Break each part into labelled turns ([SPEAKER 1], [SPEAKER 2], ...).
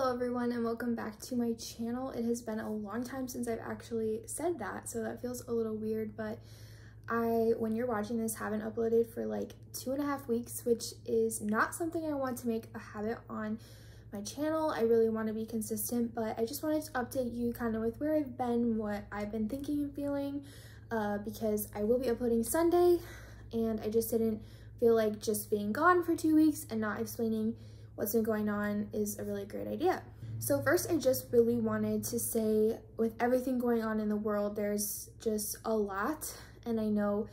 [SPEAKER 1] Hello everyone and welcome back to my channel. It has been a long time since I've actually said that, so that feels a little weird, but I, when you're watching this, haven't uploaded for like two and a half weeks, which is not something I want to make a habit on my channel. I really want to be consistent, but I just wanted to update you kind of with where I've been, what I've been thinking and feeling, uh, because I will be uploading Sunday, and I just didn't feel like just being gone for two weeks and not explaining what's been going on is a really great idea. So first, I just really wanted to say with everything going on in the world, there's just a lot. And I know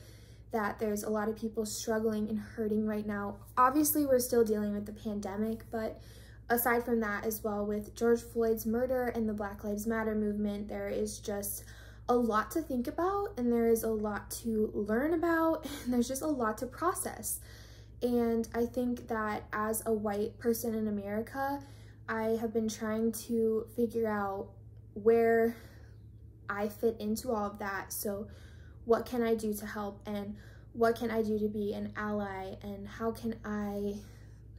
[SPEAKER 1] that there's a lot of people struggling and hurting right now. Obviously, we're still dealing with the pandemic, but aside from that as well, with George Floyd's murder and the Black Lives Matter movement, there is just a lot to think about and there is a lot to learn about and there's just a lot to process. And I think that as a white person in America, I have been trying to figure out where I fit into all of that. So, what can I do to help, and what can I do to be an ally, and how can I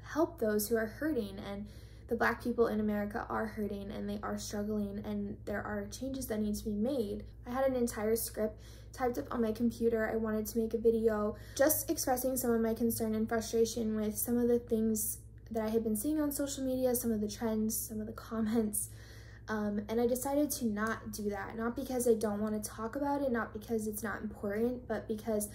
[SPEAKER 1] help those who are hurting? And the Black people in America are hurting and they are struggling, and there are changes that need to be made. I had an entire script typed up on my computer. I wanted to make a video just expressing some of my concern and frustration with some of the things that I had been seeing on social media, some of the trends, some of the comments. Um, and I decided to not do that, not because I don't want to talk about it, not because it's not important, but because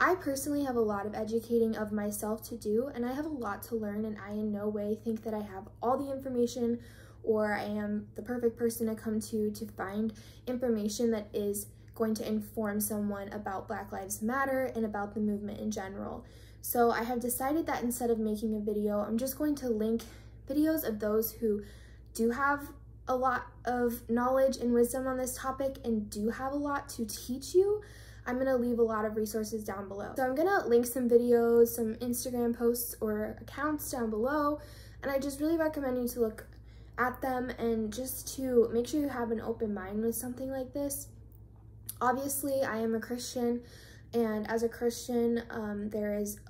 [SPEAKER 1] I personally have a lot of educating of myself to do, and I have a lot to learn, and I in no way think that I have all the information or I am the perfect person to come to to find information that is going to inform someone about Black Lives Matter and about the movement in general. So I have decided that instead of making a video, I'm just going to link videos of those who do have a lot of knowledge and wisdom on this topic and do have a lot to teach you. I'm going to leave a lot of resources down below. So I'm going to link some videos, some Instagram posts or accounts down below, and I just really recommend you to look at them and just to make sure you have an open mind with something like this obviously I am a Christian and as a Christian um, there is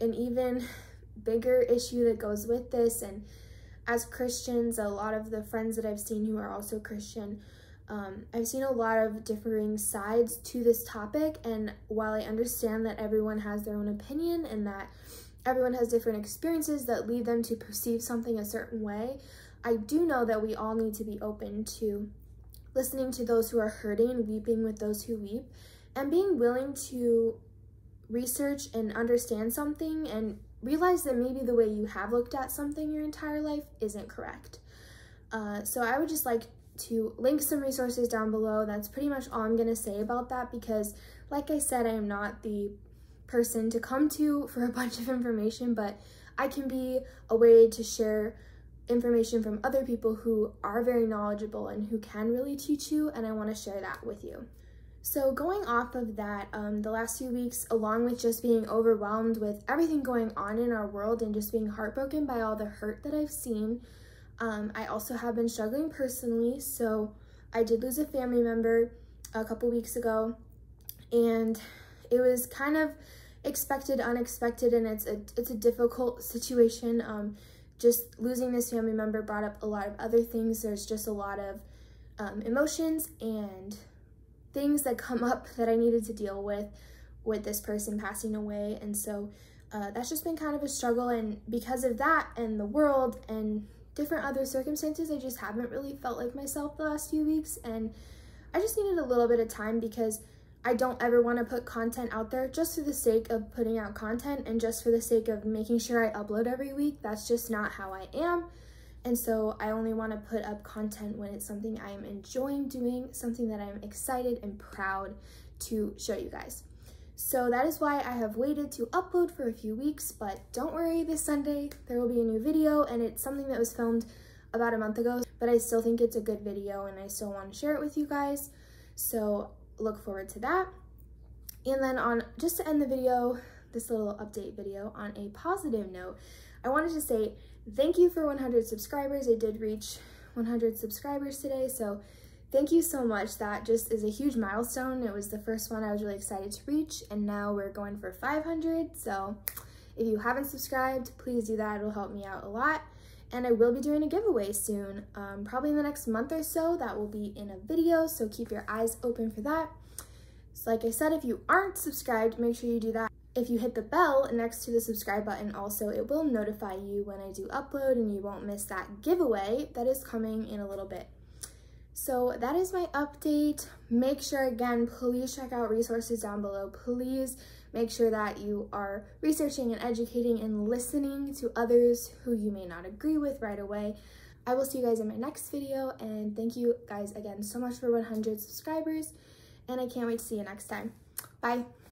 [SPEAKER 1] an even bigger issue that goes with this and as Christians a lot of the friends that I've seen who are also Christian um, I've seen a lot of differing sides to this topic and while I understand that everyone has their own opinion and that everyone has different experiences that lead them to perceive something a certain way I do know that we all need to be open to listening to those who are hurting, weeping with those who weep, and being willing to research and understand something and realize that maybe the way you have looked at something your entire life isn't correct. Uh, so I would just like to link some resources down below. That's pretty much all I'm going to say about that because, like I said, I am not the person to come to for a bunch of information, but I can be a way to share information from other people who are very knowledgeable and who can really teach you, and I want to share that with you. So going off of that, um, the last few weeks, along with just being overwhelmed with everything going on in our world and just being heartbroken by all the hurt that I've seen, um, I also have been struggling personally. So I did lose a family member a couple weeks ago, and it was kind of expected, unexpected, and it's a it's a difficult situation. Um, just losing this family member brought up a lot of other things. There's just a lot of um, emotions and things that come up that I needed to deal with with this person passing away. And so uh, that's just been kind of a struggle. And because of that and the world and different other circumstances, I just haven't really felt like myself the last few weeks. And I just needed a little bit of time because I don't ever want to put content out there just for the sake of putting out content and just for the sake of making sure I upload every week. That's just not how I am. And so I only want to put up content when it's something I am enjoying doing, something that I'm excited and proud to show you guys. So that is why I have waited to upload for a few weeks, but don't worry, this Sunday there will be a new video and it's something that was filmed about a month ago, but I still think it's a good video and I still want to share it with you guys. So look forward to that. And then on just to end the video, this little update video on a positive note, I wanted to say thank you for 100 subscribers. I did reach 100 subscribers today, so thank you so much. That just is a huge milestone. It was the first one I was really excited to reach, and now we're going for 500. So if you haven't subscribed, please do that. It'll help me out a lot. and I will be doing a giveaway soon, um, probably in the next month or so. That will be in a video, so keep your eyes open for that. So like I said, if you aren't subscribed, make sure you do that. If you hit the bell next to the subscribe button also, it will notify you when I do upload and you won't miss that giveaway that is coming in a little bit. So that is my update. Make sure again, please check out resources down below. Please make sure that you are researching and educating and listening to others who you may not agree with right away. I will see you guys in my next video and thank you guys again so much for 100 subscribers and I can't wait to see you next time. Bye.